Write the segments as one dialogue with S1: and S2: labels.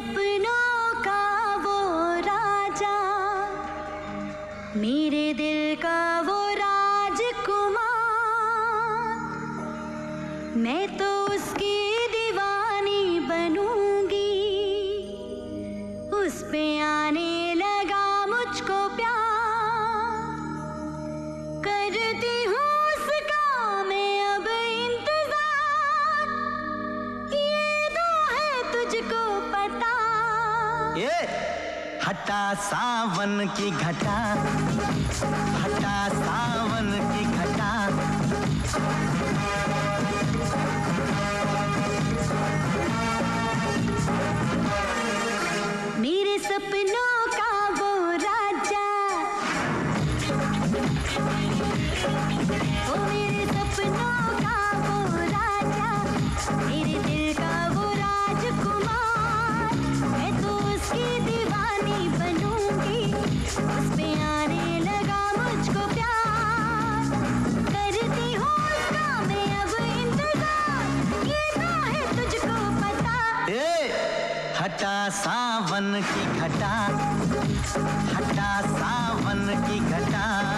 S1: सपनों का वो राजा। मेरे दिल का वो राजकुमार। मैं तो
S2: हटा सावन की घटा हटा सावन की हटा सावन की घटा हटा सावन की घटा।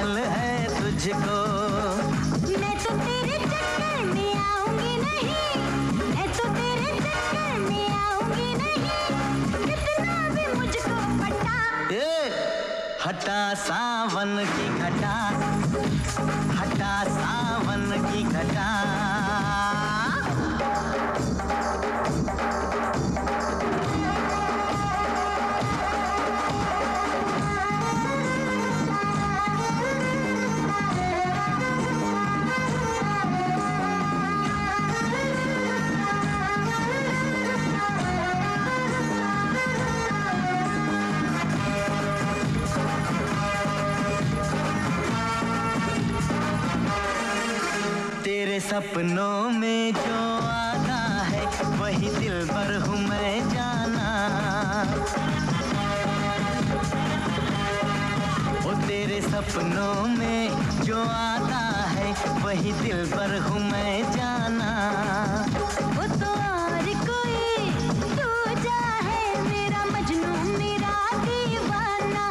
S2: अकल है तुझको।
S1: मैं तो तेरे चक्कर में आऊँगी नहीं। मैं तो तेरे चक्कर में आऊँगी नहीं। कितना भी मुझको पटा
S2: ए हटा सावन की घटा। हटा सावन की घटा। सपनों में जो आता है वही दिल पर हूँ मैं जाना। वो तेरे सपनों में जो आता है वही दिल पर हूँ मैं जाना।
S1: वो तो और कोई दूजा है मेरा मजनू मेरा दीवाना।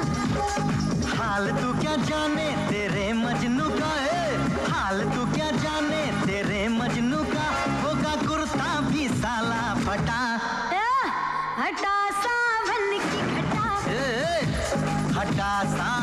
S2: हाल तू क्या जाने तेरे मजनू का है? हाल तू
S1: हटा सावन की घटा।
S2: हटा घटा